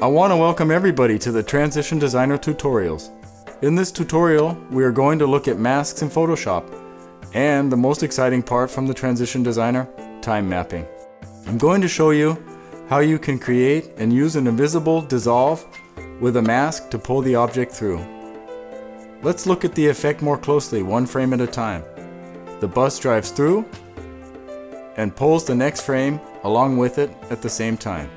I want to welcome everybody to the Transition Designer tutorials. In this tutorial, we are going to look at masks in Photoshop and the most exciting part from the Transition Designer, time mapping. I'm going to show you how you can create and use an invisible dissolve with a mask to pull the object through. Let's look at the effect more closely, one frame at a time. The bus drives through and pulls the next frame along with it at the same time.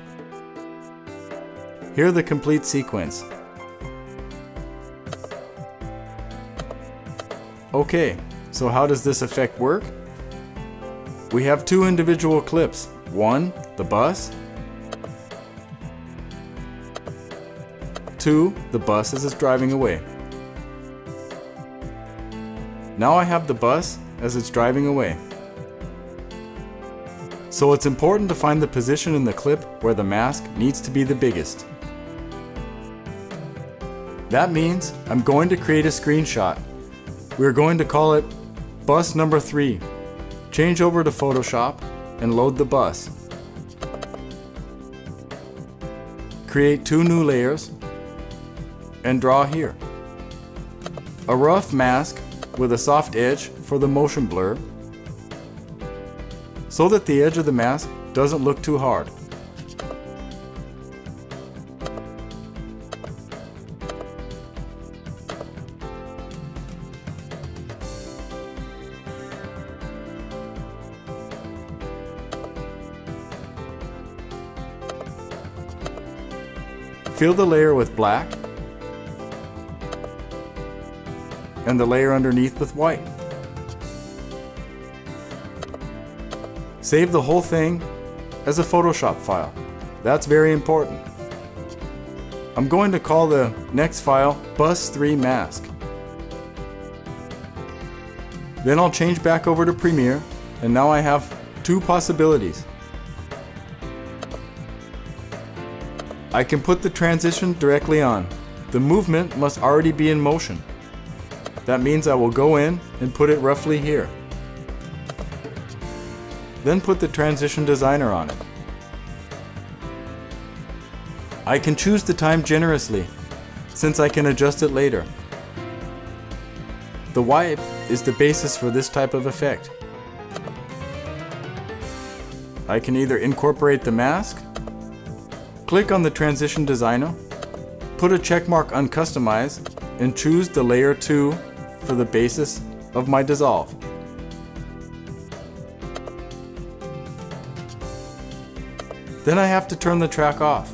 Here the complete sequence. Okay, so how does this effect work? We have two individual clips. One, the bus. Two, the bus as it's driving away. Now I have the bus as it's driving away. So it's important to find the position in the clip where the mask needs to be the biggest. That means I'm going to create a screenshot. We're going to call it bus number 3. Change over to Photoshop and load the bus. Create two new layers and draw here. A rough mask with a soft edge for the motion blur so that the edge of the mask doesn't look too hard. Fill the layer with black and the layer underneath with white. Save the whole thing as a Photoshop file. That's very important. I'm going to call the next file Bus3 Mask. Then I'll change back over to Premiere and now I have two possibilities. I can put the transition directly on. The movement must already be in motion. That means I will go in and put it roughly here. Then put the transition designer on it. I can choose the time generously, since I can adjust it later. The wipe is the basis for this type of effect. I can either incorporate the mask Click on the Transition Designer, put a checkmark on Customize, and choose the Layer 2 for the basis of my dissolve. Then I have to turn the track off.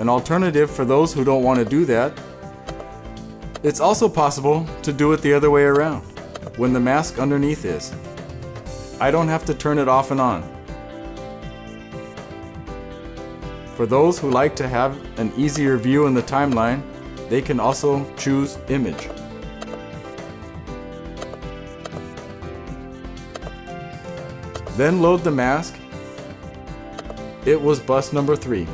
An alternative for those who don't want to do that, it's also possible to do it the other way around, when the mask underneath is. I don't have to turn it off and on. For those who like to have an easier view in the timeline, they can also choose image. Then load the mask. It was bus number 3.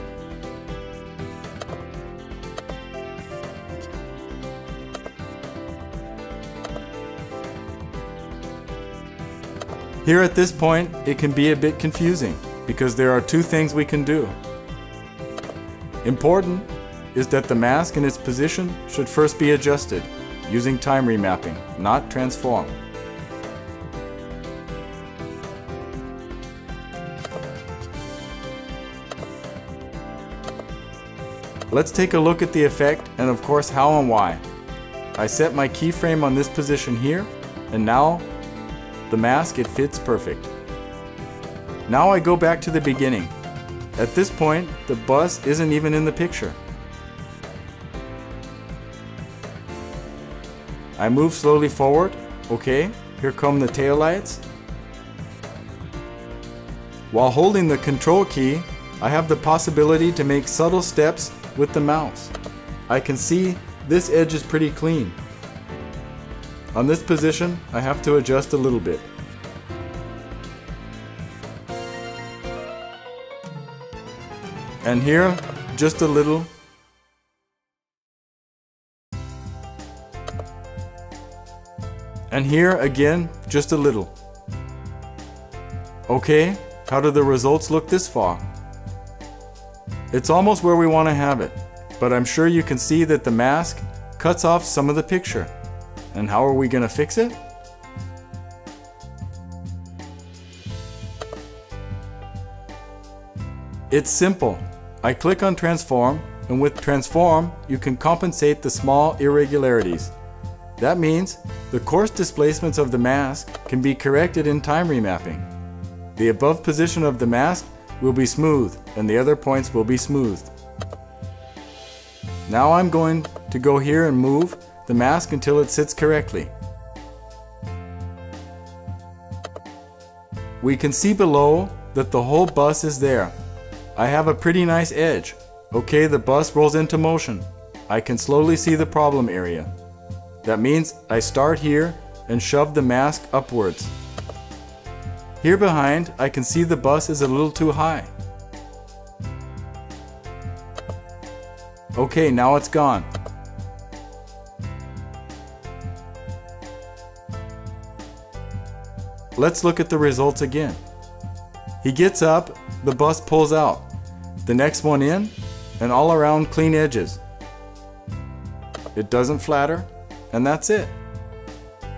Here at this point, it can be a bit confusing because there are two things we can do. Important is that the mask and its position should first be adjusted using time remapping, not transform. Let's take a look at the effect and of course how and why. I set my keyframe on this position here and now the mask, it fits perfect. Now I go back to the beginning. At this point, the bus isn't even in the picture. I move slowly forward. Okay, here come the tail lights. While holding the control key, I have the possibility to make subtle steps with the mouse. I can see this edge is pretty clean. On this position, I have to adjust a little bit. And here, just a little. And here, again, just a little. Okay, How do the results look this far? It's almost where we want to have it, but I'm sure you can see that the mask cuts off some of the picture. And how are we going to fix it? It's simple. I click on transform and with transform you can compensate the small irregularities. That means the coarse displacements of the mask can be corrected in time remapping. The above position of the mask will be smooth and the other points will be smoothed. Now I'm going to go here and move the mask until it sits correctly. We can see below that the whole bus is there. I have a pretty nice edge. Okay, the bus rolls into motion. I can slowly see the problem area. That means I start here and shove the mask upwards. Here behind, I can see the bus is a little too high. Okay, now it's gone. Let's look at the results again. He gets up, the bus pulls out. The next one in, and all around clean edges. It doesn't flatter, and that's it.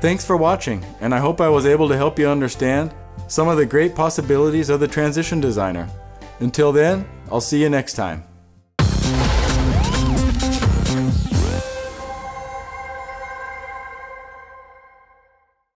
Thanks for watching, and I hope I was able to help you understand some of the great possibilities of the Transition Designer. Until then, I'll see you next time.